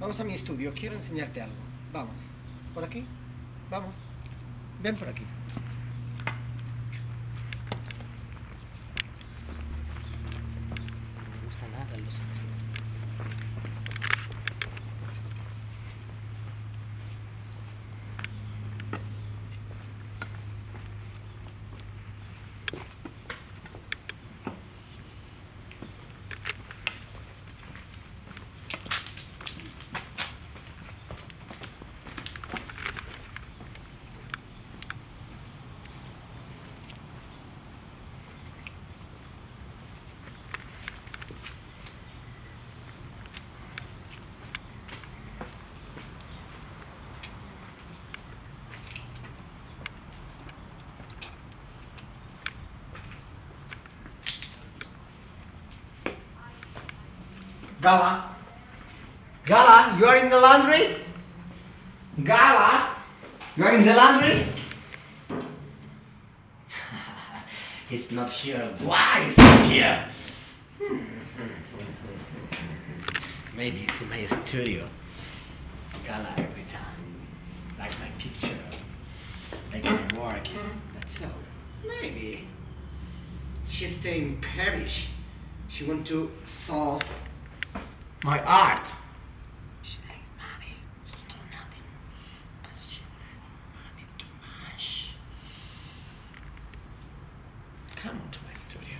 Vamos a mi estudio, quiero enseñarte algo. Vamos. ¿Por aquí? Vamos. Ven por aquí. No me gusta nada el Gala? Gala, you are in the laundry? Gala, you are in the laundry? He's not here. Why is he here? Maybe it's in my studio. Gala every time. Like my picture. Like my mm. work. Mm. That's all. Maybe. She's staying in Paris. She want to solve my art. She ain't money. She do nothing. But she want money too much. Come on to my studio.